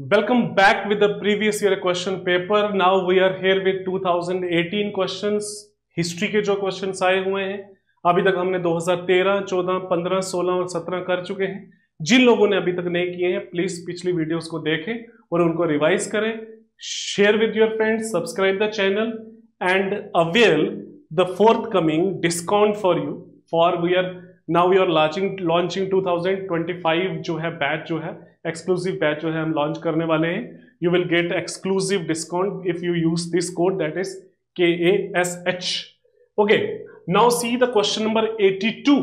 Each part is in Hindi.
Welcome back with the previous year question paper. Now we are here with 2018 questions. History के जो क्वेश्चंस आए हुए हैं अभी तक हमने 2013, 14, 15, 16 और 17 कर चुके हैं जिन लोगों ने अभी तक नहीं किए हैं प्लीज़ पिछली वीडियोस को देखें और उनको रिवाइज करें share with your friends subscribe the channel and avail the forthcoming discount for you for we are now we are launching launching 2025 जो है बैच जो है एक्सक्लूसिव बैच जो है हम लॉन्च करने वाले हैं। You will get exclusive discount if you use this code that is K A S H okay now see the question number 82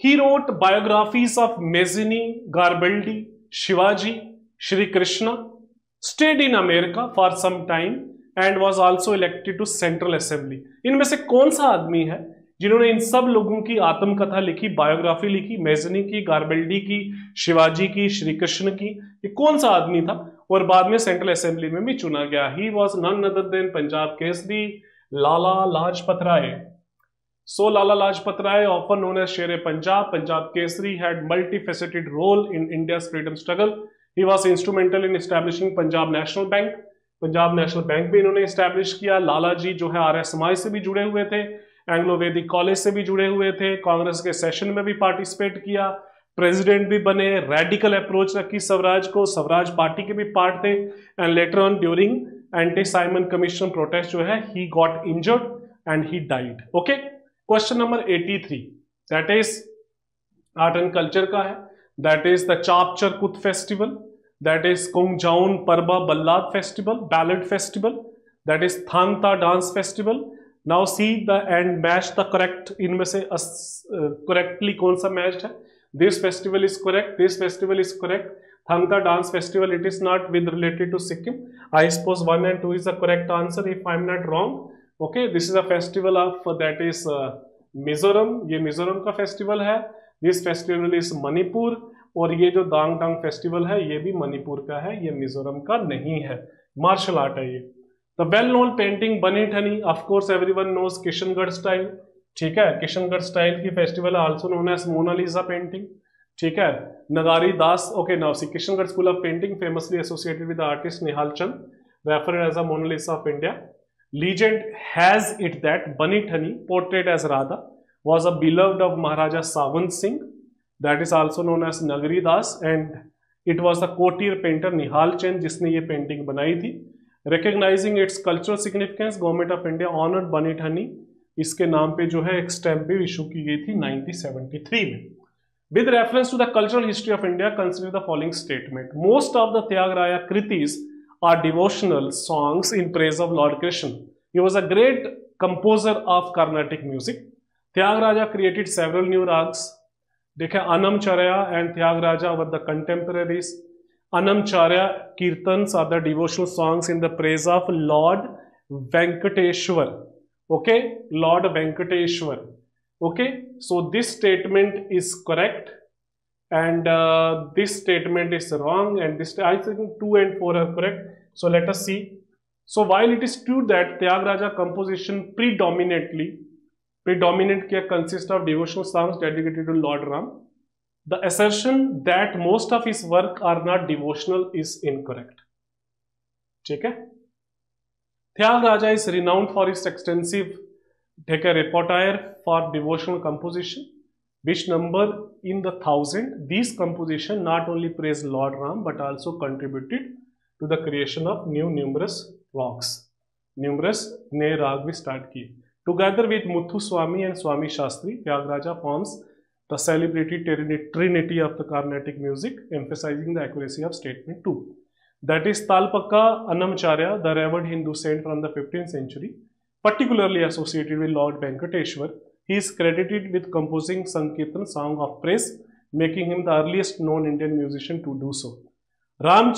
he wrote biographies of Mazzini Garibaldi Shivaji Shri Krishna stayed in America for some time and was also elected to central assembly इनमें से कौन सा आदमी है जिन्होंने इन सब लोगों की आत्मकथा लिखी, बायोग्राफी लिखी मेजनी की, गार्बेल्डी की, शिवाजी की श्री कृष्ण की, ये कौन सा आदमी था? और बाद में सेंट्रल असेंबली में भी चुना गया। He was none other than Punjab Kesari Lala Lajpat Rai so Lala Lajpat Rai often known as Sher Punjab Punjab Kesari had multifaceted role in India freedom struggle he was instrumental in establishing Punjab National Bank Punjab National Bank भी इन्होंने स्टैब्लिश किया। लाला जी जो है आर आर्य समाज से भी जुड़े हुए थे। एंग्लो वैदिक कॉलेज से भी जुड़े हुए थे, कांग्रेस के सेशन में भी पार्टिसिपेट किया, प्रेसिडेंट भी बने रेडिकल अप्रोच रखी स्वराज को, स्वराज पार्टी के भी पार्ट थे and later on during anti Simon commission protest जो है he got injured and he died okay question number 83 that is art and culture का है. That is the Chapchar Kut festival that is Khongjom Parba ballad festival ballad festival that is Thangta dance festival now see the and match the correct इनमें से करेक्टली कौन सा मैच है? This festival is correct this festival is correct Thangta dance festival it is not with related to Sikkim I suppose one and two is the correct answer if I am not wrong okay this is a festival of that is Mizoram ये मिजोरम का फेस्टिवल है. दिस फेस्टिवल इज़ मणिपुर और ये जो दांग टांग फेस्टिवल है, ये भी मणिपुर का है, ये मिजोरम का नहीं है. मार्शल आर्ट है ये. The well known painting Bani Thani of course everyone knows Kishangarh style ठीक है? किशनगढ़ स्टाइल की festival also known as Mona Lisa painting ठीक है? Nagari Das okay now see Kishangarh school of painting famously associated with artist Nihal Chand referred as a Mona Lisa of India legend has it that Bani Thani portrait as Radha was a beloved of Maharaja Savant Singh, that is also known as Nagari Das, and it was the courtier painter Nihal Chand जिसने ये पेंटिंग बनाई थी। Recognising its cultural significance government of India honoured Bani Thani इसके नाम पे जो है एक स्टैम्प भी इशू की गई थी 1973 में। With reference to the cultural history of India consider the following statement most of the Tyagaraja kritis are devotional songs in praise of lord Krishna he was a great composer of Carnatic music Tyagaraja created several new ragas देखे Annamacharya and Tyagaraja were the contemporaries Anamcharya Kirtans are the devotional songs in the praise of Lord Venkateshwar. Okay, Lord Venkateshwar. Okay, so this statement is correct and uh, this statement is wrong and this I think 2 and 4 are correct. So let us see. So while it is true that Tyagaraja composition predominantly predominant consists of devotional songs dedicated to Lord Ram, the assertion that most of his work are not devotional is incorrect. ठीक है Tyagaraja is renowned for his extensive take a repertoire for devotional composition which number in the thousand these composition not only praise lord ram but also contributed to the creation of new numerous rags numerous नए राग भी स्टार्ट किए together with Muthuswami and Swami Shastri Tyagaraja forms the celebrated trinity of the Carnatic music, emphasizing the accuracy of statement 2. That is Talpaka Annamacharya, the revered Hindu saint from the 15th century, particularly associated with Lord Venkateshwar. He is credited with composing Sankirtan song of praise, making him the earliest known Indian musician to do so. Ram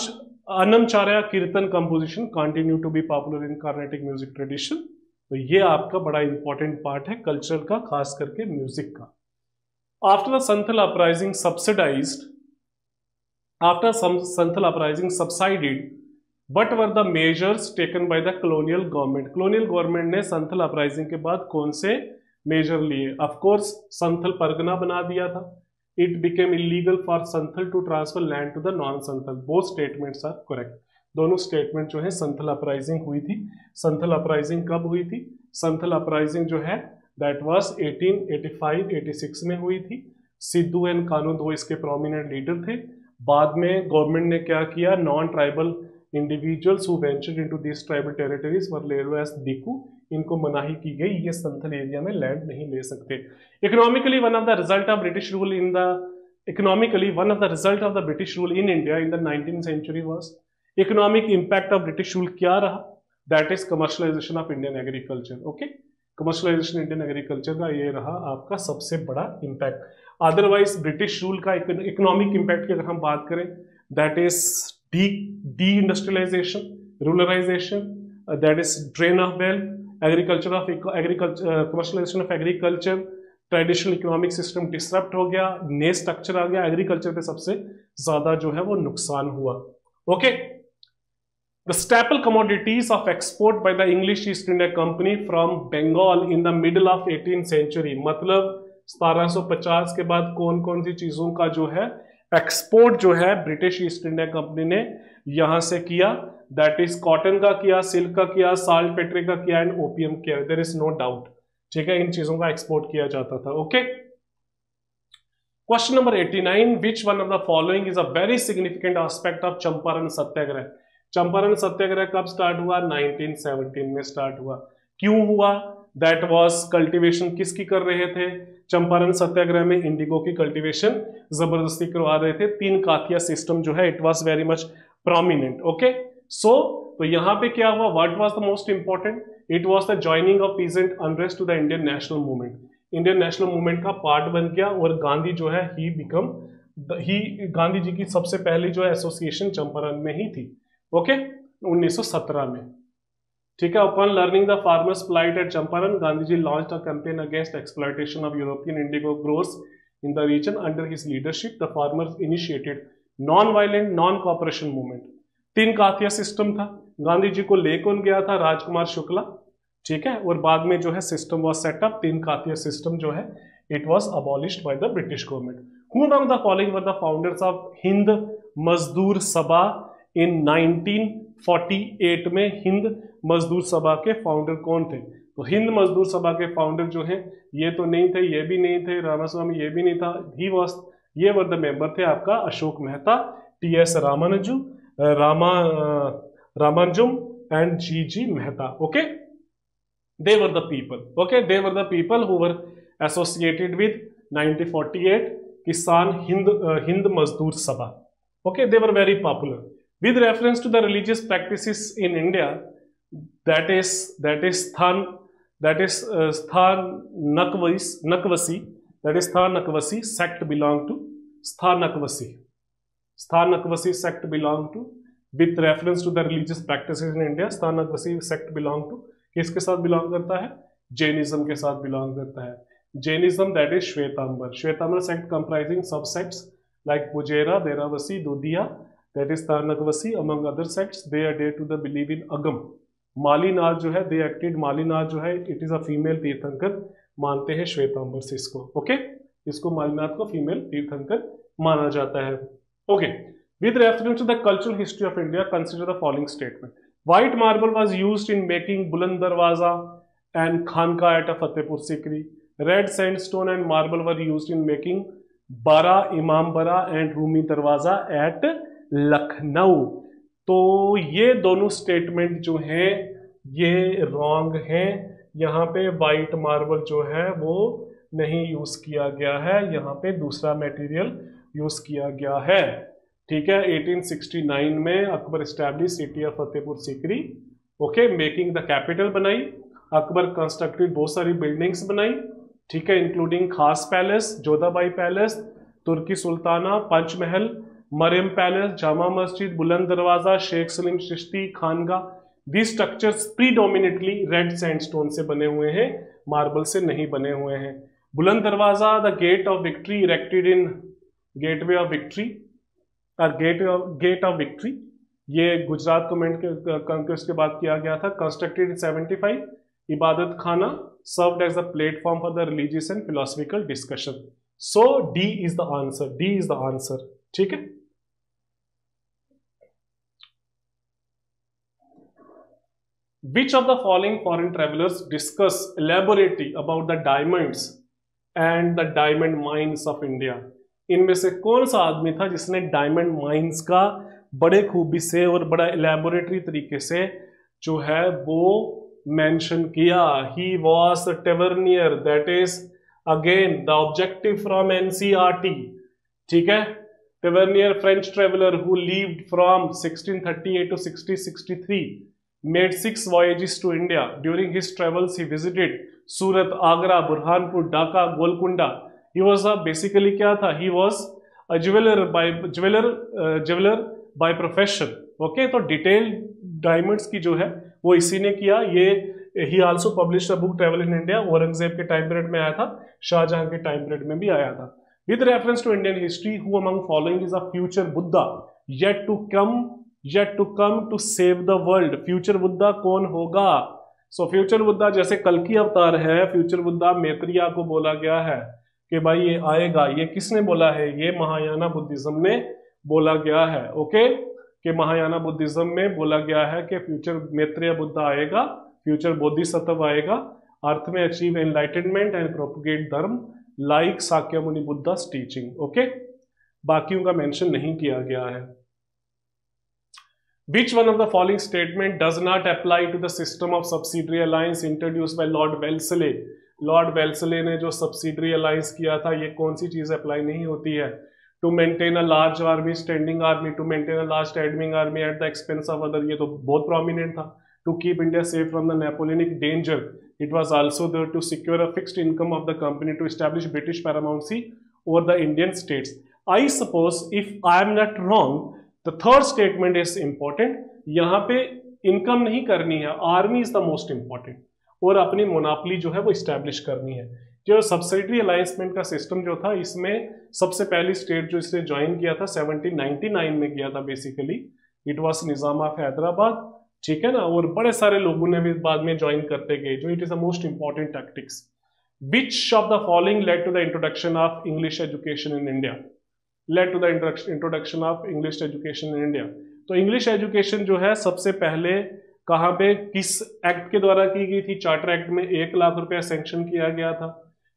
Annamacharya Kirtan composition continue to be popular in Carnatic music tradition. तो ये आपका बड़ा इंपॉर्टेंट पार्ट है कल्चर का खास करके म्यूज़िक का After the Santhal uprising subsidized, after some Santhal uprising subsided, what were the measures taken by the colonial government? Colonial government ने संथल अपराइजिंग के बाद कौन से मेजर लिए ऑफ़ कोर्स संथल परगना बना दिया था it became illegal for Santhal to transfer land to the non Santhal both statements are correct दोनों स्टेटमेंट जो है संथल अपराइजिंग हुई थी संथल अपराइजिंग कब हुई थी संथल अपराइजिंग जो है दैट वाज 1885-86 में हुई थी। सिद्धू एंड कानू दो इसके प्रोमिनेंट लीडर थे। बाद में गवर्नमेंट ने क्या किया? Non tribal individuals into this tribal territories were led as diku इनको मनाही की गई। ये संथल एरिया में लैंड नहीं ले सकते। Economically one of the result of British rule in the economically one of the result of the British rule in India in the nineteen century was economic impact of British rule क्या रहा? That is commercialisation of Indian agriculture okay commercialisation Indian agriculture का ये रहा आपका सबसे बड़ा इम्पैक्ट अदरवाइज़ ब्रिटिश रूल का इकोनॉमिक इम्पैक्ट की अगर हम बात करें that is de de industrialisation ruralisation that is drain of wealth agriculture of agriculture commercialisation of agriculture traditional economic system disrupt हो गया, नए स्ट्रक्चर आ गया एग्रीकल्चर पे सबसे ज़्यादा जो है वो नुकसान हुआ. Okay the staple commodities of export by the English East India Company from Bengal in the middle of eighteen century मतलब 1750 के बाद कौन कौन सी चीज़ों का जो है एक्सपोर्ट जो है ब्रिटिश ईस्ट इंडिया कंपनी ने यहाँ से किया दैट इज़ कॉटन का किया सिल्क का किया साल्ट पेट्री का किया एंड ओपीएम किया देर इज़ नो डाउट ठीक है, इन चीज़ों का एक्सपोर्ट किया जाता था okay question number 89 which one of the following is a very significant aspect of Champaran Satyagraha Champaran Satyagraha कब स्टार्ट हुआ? 1917 में स्टार्ट हुआ। क्यों हुआ? दैट वॉज़ कल्टिवेशन किसकी कर रहे थे? चंपारण सत्याग्रह में इंडिगो की कल्टिवेशन ज़बरदस्ती करवा रहे थे। तीन काथिया सिस्टम जो है it was very much prominent okay so तो यहाँ पे क्या हुआ? What was the most important it was the joining of peasant unrest to the Indian national movement Indian national movement का पार्ट बन गया और गांधी जो है he become he Gandhi ji की सबसे पहली जो है एसोसिएशन चंपारण में ही थी। ओके? 1917 में। ठीक है upon learning the farmers plight at Champaran Gandhi ji launch a campaign against exploitation of European indigo growers in the region under his leadership the farmers initiated non violent non cooperation movement Tinkathia system था। गांधी जी को ले कौन गया था राजकुमार शुक्ला ठीक है, और बाद में जो है सिस्टम वॉज़ सेटअप तीन काफिया सिस्टम जो है it was abolish by the British government who name the following founders of Hind Mazdoor Sabha in 1948 में हिंद मजदूर सभा के फाउंडर कौन थे? तो हिंद मजदूर सभा के फाउंडर जो हैं, ये तो नहीं थे, ये भी नहीं थे, रामास्वामी ये भी नहीं था ही वॉज़ ये वर द मेंबर थे आपका Ashok Mehta T S Ramanuju Rama Ramanujam and G G Mehta okay they were the people okay they were the people who were associated with 1948 Kisan Hind Hind Mazdoor Sabha okay they were very popular with reference to the religious practices in India, that is that is Sthan that is uh, Sthan Nakvasi, Nakvasi that is Sthan Nakvasi sect belong to Sthan Nakvasi. Sthanakvasi sect belong to with reference to the religious practices in India Sthanakvasi sect belong to किसके साथ बिलोंग करता है जैनिज्म के साथ बिलोंग करता है Jainism that is Shvetambar Shvetambar sect comprising sub sects like Pujera Derawasi Dudhia that is Tarankavasi among other sects they are there to the believe in Agam Mallinath जो है दे एक्टेड मालीनाथ जो है इट इज़ अ फीमेल तीर्थंकर मानते हैं श्वेतांबर से इसको ओके okay? इसको मालीनाथ को फीमेल तीर्थंकर माना जाता है okay with reference to the cultural history of India consider the following statement white marble was use in making Buland Darwaza and Khanqah at a Fatehpur Sikri red sand stone and marble were use in making Bara Imambara and Rumi दरवाज़ा एट लखनऊ। तो ये दोनों स्टेटमेंट जो हैं, ये रॉन्ग हैं। यहाँ पे वाइट मार्बल जो है, वो नहीं यूज़ किया गया है। यहाँ पे दूसरा मटेरियल यूज़ किया गया है। ठीक है 1869 में Akbar establish city of Fatehpur Sikri okay making the capital बनाई। अकबर कंस्ट्रक्टेड बहुत सारी बिल्डिंग्स बनाई। ठीक है including Khas palace Jodhabai palace Turki Sultana, Panchmahal Mariam palace, Jama Masjid, Buland Darwaza, Sheikh Salim Chishti Khanqah the structures predominantly red sandstone से बने हुए हैं मार्बल से नहीं बने हुए हैं। Buland Darwaza the gate of victory erected in gateway of victory gate gate of victory ये गुजरात कमेंट के कंक्वेस्ट के बाद किया गया था constructed in 75 Ibadat Khana served as a platform for the religious and philosophical discussion so D is the answer D is the answer ठीक है Which of the following foreign travelers discuss elaborately about the diamonds and the diamond mines of India? इनमें से कौन सा आदमी था जिसने डायमंड माइंस का बड़े खूबी से और बड़ा एलेबोरेटरी तरीके से जो है वो मेंशन किया he was Tavernier that is again the objective from NCERT ठीक है Tavernier French traveller who lived from 1638 to 1663 made six voyages to India. During his travels, he visited Surat, Agra, Burhanpur, Dhaka, Golconda. He was a basically क्या था? He was a jeweler by jeweler uh, jeweler by profession. Okay, तो डिटेल डायमंड्स की जो है वो इसी ने किया ये he also publish a book travel in India Aurangzeb के टाइम पीरियड में आया था शाहजहां के टाइम पीरियड में भी आया था with reference to Indian history who among following is a future Buddha yet to come yet to come to save the world future Buddha कौन होगा? सो फ्यूचर बुद्धा जैसे कल की अवतार है फ्यूचर बुद्धा मेत्रिया को बोला गया है कि भाई ये आएगा। ये किसने बोला है? ये महायाना बुद्धिज्म ने बोला गया है। ओके कि महायाना बुद्धिज्म में बोला गया है कि फ्यूचर मेत्रिया बुद्धा आएगा फ्यूचर बोधिसत्व आएगा। अर्थ में achieve enlightenment and propagate dharma. Like Sakya Muni Buddha teaching okay बाकियों का मेंशन नहीं किया गया है। Which one of the following statement does not apply to the system of subsidiary alliance introduced by Lord Wellesley? Lord Wellesley ने जो सब्सिडरी अलायंस किया था, ये कौन सी चीज़ अप्लाई नहीं होती है? To maintain a large army standing army to maintain a large standing army at the expense of other ये तो बहुत प्रोमिनेंट था। To keep India safe from the Napoleonic danger it was also there to secure a fixed income of the company to establish British paramountcy over the Indian states I suppose if I am not wrong the third statement is important यहाँ पे इनकम नहीं करनी है army is the most important और अपनी मोनापली जो है वो इस्टेब्लिश करनी है। जो सब्सिडरी अलाइंसमेंट का सिस्टम जो था, इसमें सबसे पहली स्टेट जो इसने ज्वाइन किया था 1799 में किया था basically it was Nizam of Hyderabad ठीक है ना? और बड़े सारे लोगों ने भी बाद में ज्वाइन करते गए, जो it is the most important tactics which of the following led to the introduction of English education in India led to the introduction of English education in India तो इंग्लिश एजुकेशन जो है, सबसे पहले कहाँ पे, किस एक्ट के द्वारा की गई थी? चार्टर एक्ट में एक लाख रुपया सेंक्शन किया गया था।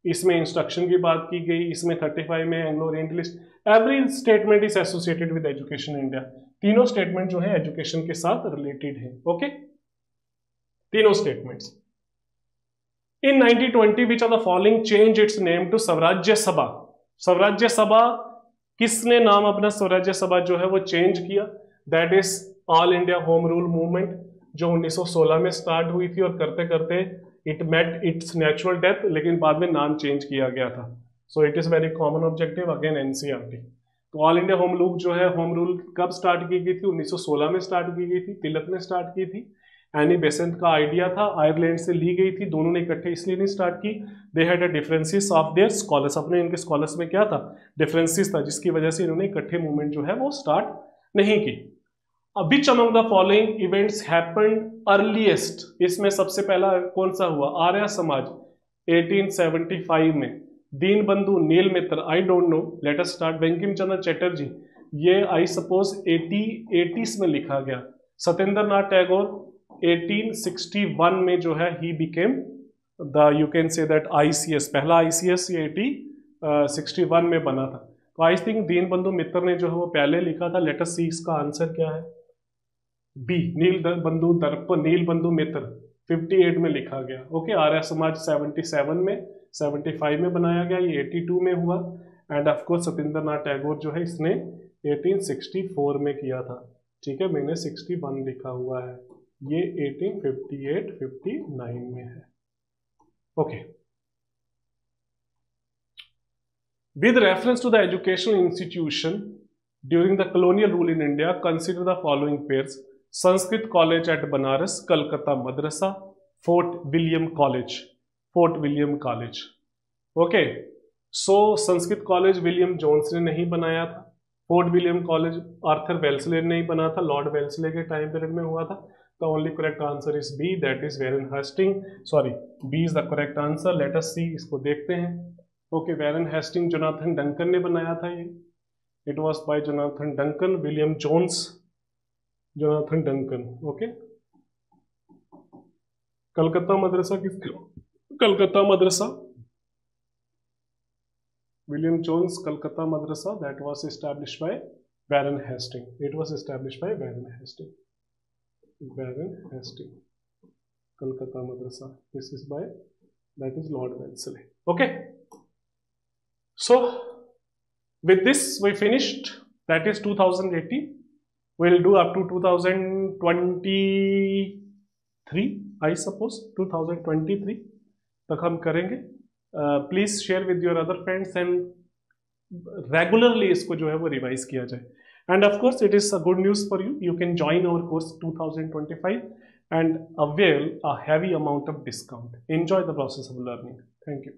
इसमें इंस्ट्रक्शन की बात की गई। इसमें थर्टी फाइव में Anglo orientalist every statement is associated with education India तीनों स्टेटमेंट जो है एजुकेशन के साथ रिलेटेड है ओके तीनों statements in 1920 which are the following change its name to Swarajya Sabha Swarajya सभा किसने नाम अपना स्वराज्य सभा जो है वो चेंज किया? That is all India home rule movement जो 1916 में स्टार्ट हुई थी और करते करते it met its natural death लेकिन बाद में नाम चेंज किया गया था. So it is very common objective again NCERT तो ऑल इंडिया होम रूल जो है होम रूल कब स्टार्ट की गई थी? 1916 में स्टार्ट की गई थी, तिलक ने स्टार्ट की थी। एनी बेसेंट का आइडिया था आयरलैंड से ली गई थी, दोनों ने इकट्ठे इसलिए नहीं स्टार्ट की। They had a differences of their scholars अपने इनके स्कॉलर्स में क्या था? डिफरेंसेस था, जिसकी वजह से इन्होंने इकट्ठे मूवमेंट जो है, वो स्टार्ट नहीं की। Which among the following events happen earliest इसमें सबसे पहला कौन सा हुआ? आर्य समाज 1875 में। Dinabandhu Neel Mitra I don't know let us start Bankim Chandra Chatterjee, ये आई सपोज़ 80 एटीज में लिखा गया। सत्येंद्र नाथ टैगोर 1861 में जो है he became the you can say that ICS पहला आईसीएस ये एटी सिक्सटी वन में बना था। तो आई थिंक दीन बंधु मित्र ने जो है, वो पहले लिखा था। लेटर सी इसका आंसर क्या है। बी नील बंधु दर्प, नील बंधु मित्र 58 में लिखा गया। ओके आर्य समाज 77 में। सेवेंटी फाइव में बनाया गया, ये एटी टू में हुआ। And of course Satyendra Nath Tagore जो है, इसने एटीन सिक्सटी फोर में किया था। ठीक है, मैंने सिक्सटी वन लिखा हुआ है। ये eighteen fifty eight fifty nine में है। Okay with reference to the education institution during the colonial rule in India consider the following pairs Sanskrit college at Banaras Calcutta Madrasa Fort William College fort William College okay so Sanskrit college William Jones ने नहीं बनाया था. Fort William College Arthur Wellesley ने नहीं बना था. लॉर्ड वेल्सले के टाइम पीरियड में हुआ था. The only correct answer is B, that is Warren Hastings. Sorry, B is the correct answer. Let us see, इसको देखते हैं. Okay Warren Hasting Jonathan Duncan ने बनाया था ये. It was by Jonathan Duncan William Jones Jonathan Duncan okay Calcutta Madrasa किस Calcutta Madrasa. William Jones Calcutta Madrasa that was established by Baron Hastings. It was established by Baron Hastings. Baron Hastings. Calcutta Madrasa. This is by that is Lord Wellesley. Okay. So with this we finished that is 2018. We'll do up to 2023 I suppose 2023 तक हम करेंगे। Please share with your other friends and regularly इसको जो है वो रिवाइज किया जाए। And of course it is a good news for you you can join our course 2025 and avail a heavy amount of discount enjoy the process of learning thank you